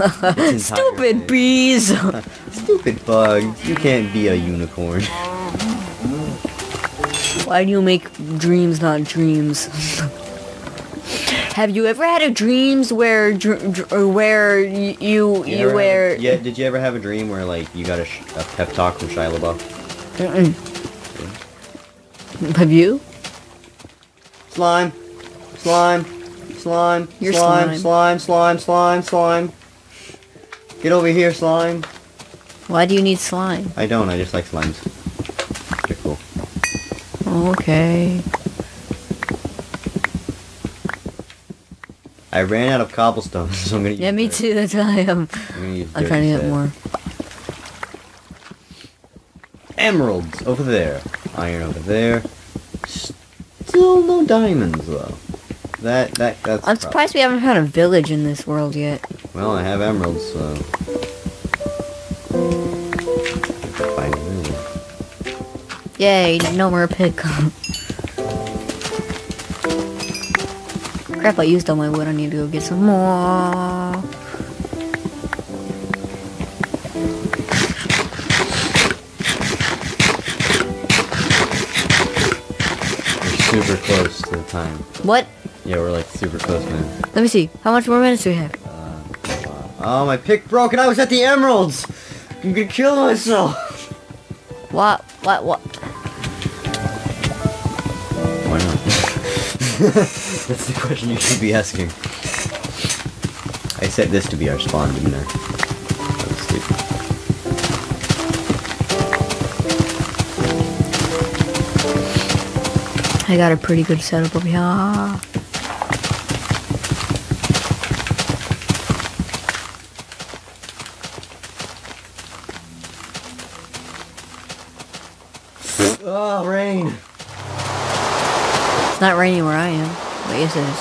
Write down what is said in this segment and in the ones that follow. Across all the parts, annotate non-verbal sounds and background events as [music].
[laughs] Stupid bees. [laughs] Stupid bugs. You can't be a unicorn. Why do you make dreams not dreams? [laughs] Have you ever had a dreams where dr- dr- where y- you you, ever where Have yeah. Did you ever have a dream where like you got a, sh- a pep talk from Shia LaBeouf? Mm-mm. Have you? Slime, slime, slime, You're slime, slime. slime, slime, slime, slime. Get over here, slime. Why do you need slime? I don't. I just like slimes. They're cool. Okay. I ran out of cobblestone, [laughs] so I'm gonna. Yeah, me dirt. too. That's why I'm. I'm gonna use I'm trying to get more. Emeralds over there. Iron over there. Still no diamonds though. That that that's. I'm surprised we haven't found a village in this world yet. Well, I have emeralds, so. Find. Yay! No more pick. Crap! I used all my wood. I need to go get some more. We're super close to the time. What? Yeah, we're like super close, man. Let me see. How much more minutes do we have? Oh, my pick broke and I was at the emeralds! I'm gonna kill myself! What? What? What? Why not? [laughs] That's the question you should be asking. I set this to be our spawn, didn't I? That was stupid. I got a pretty good setup over here. Oh, rain! It's not raining where I am. But yes, it is.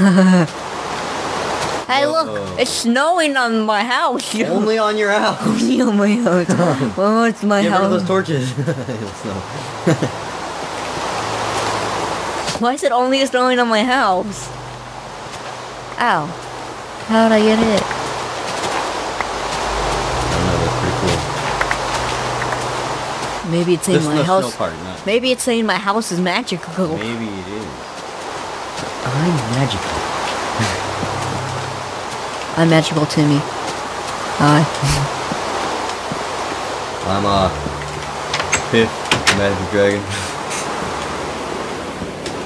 [laughs] hey, Whoa. look! It's snowing on my house. [laughs] Only on your house! Only on my house. [laughs] well, it's my Get rid of those torches. Why is it only snowing on my house? Ow. How did I get hit? Maybe it's saying This my the house. part, not. Maybe it's saying my house is magical. Maybe it is. I'm magical. I'm magical Timmy. Hi. [laughs] I'm uh Piff, the magic dragon.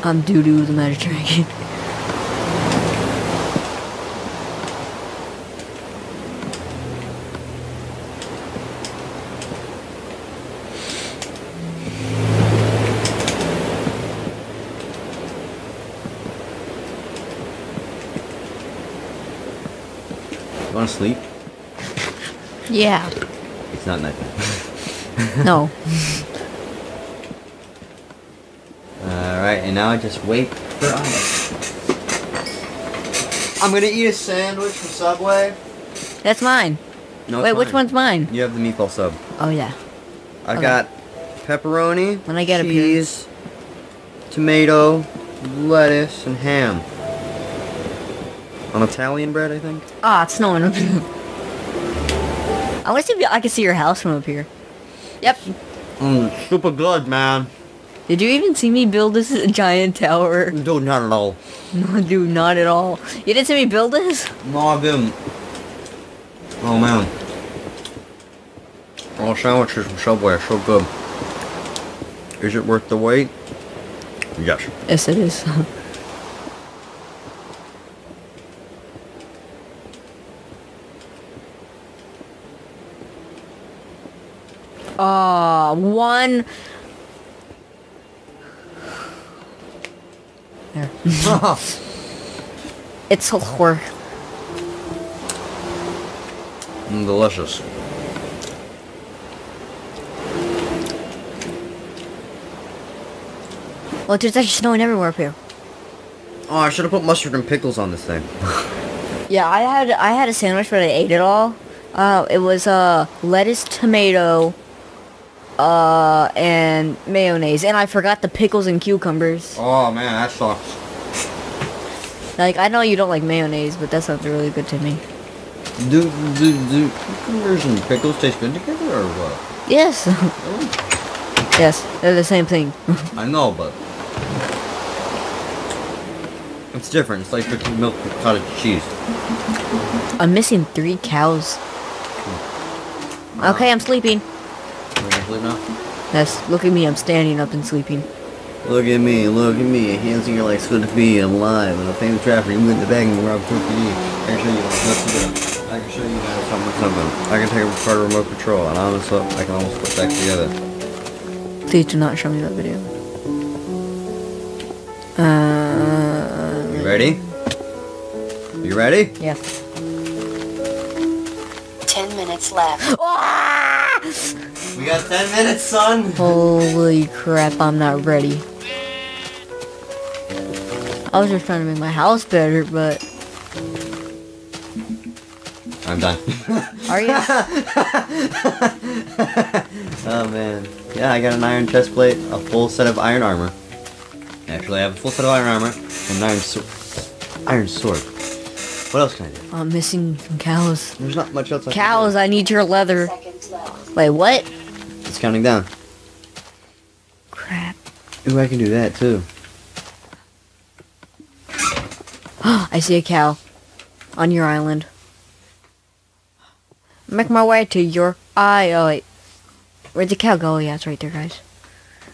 I'm Doo Doo the Magic Dragon. You wanna sleep? Yeah. It's not nighttime. [laughs] No. Alright, and now I just wait for. I'm gonna eat a sandwich from Subway. That's mine. No, Wait, which one's mine? You have the meatball sub. Oh, yeah. I Okay. got pepperoni, When I get cheese, tomato, lettuce, and ham. On Italian bread, I think. Ah, it's snowing up here. I want to see if I can see your house from up here. Yep. Mm, super good, man. Did you even see me build this [laughs] giant tower? Dude, not at all. No, dude, not at all. You didn't see me build this? No, I didn't. Oh, man. All sandwiches from Subway are so good. Is it worth the wait? Yes. Yes, it is. [laughs] Ah, one. There. [laughs] It's so hor. Mm, delicious. Well, there's actually snowing everywhere up here. Oh, I should have put mustard and pickles on this thing. [laughs] Yeah, I had I had a sandwich, but I ate it all. Uh, it was uh lettuce, tomato, uh, and mayonnaise, and I forgot the pickles and cucumbers. Oh, man, that sucks. Like I know you don't like mayonnaise, but that sounds really good to me. Do do do cucumbers and pickles taste good together or what? Yes. Really? [laughs] yes, they're the same thing. [laughs] I know, but it's different. It's like picking milk with cottage cheese. I'm missing three cows. Okay, I'm sleeping. Are sleep now? Yes, look at me. I'm standing up and sleeping. Look at me, look at me. Hands in your legs, good to be. I'm alive. I'm a famous trapper. You went the bag and rob cookie. I can show you what's to do. I can show you guys something, something. I can take apart a remote control, and I'm so I can almost put back together. Please do not show me that video. Uh, You ready? You ready? yes. Ten minutes left. We got 10 minutes, son. Holy crap, I'm not ready. I was just trying to make my house better, but I'm done. are you? [laughs] oh man. Yeah, I got an iron chest plate, a full set of iron armor. Actually, I have a full set of iron armor and an iron sword. Iron sword. What else can I do? I'm missing some cows. There's not much else. I can Cows. I need your leather. Wait, what? It's counting down. Crap. Ooh, I can do that too. [gasps] I see a cow on your island. Make my way to your eye. Oh wait, where'd the cow go? Oh, yeah, it's right there, guys.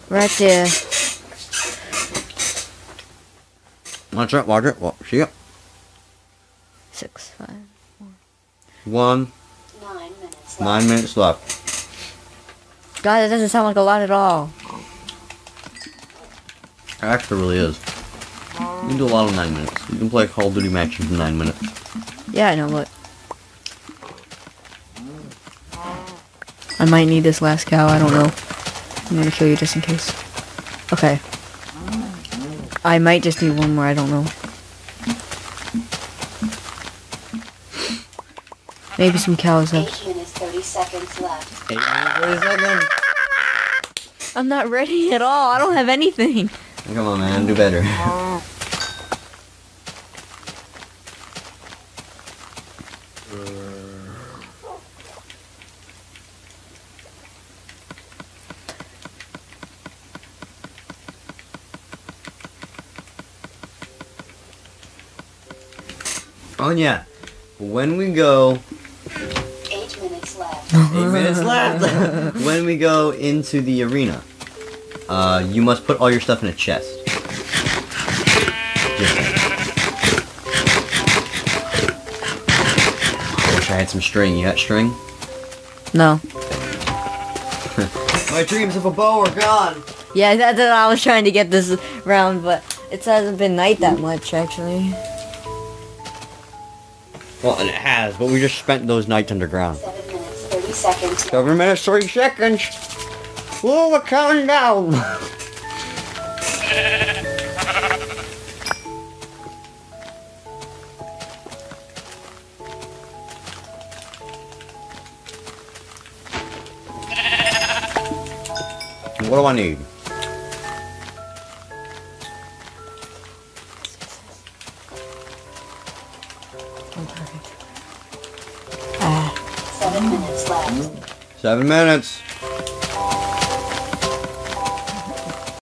Right there. Watch it, watch it. Watch it. Six, five. One, Nine minutes left. nine minutes left. God, that doesn't sound like a lot at all. It actually really is. You can do a lot of nine minutes. You can play Call of Duty matches in nine minutes. Yeah, I know, but I might need this last cow. I don't know. I'm gonna kill you just in case. Okay. I might just need one more. I don't know. Maybe some cows. Have... Eight minutes, seconds left. Eight minutes, seconds. I'm not ready at all. I don't have anything. Come on, man, do better. [laughs] Oh yeah, when we go, Eight minutes left. eight minutes left. when we go into the arena, uh, you must put all your stuff in a chest. Just. I wish I had some string. You got string? No. [laughs] My dreams of a bow are gone. Yeah, that's what I was trying to get this round, but it hasn't been night that much actually. Well, and it has, but we just spent those nights underground. Seven minutes, thirty seconds left. Seven minutes, thirty seconds. Whoa, we're counting down. What do I need? Seven minutes.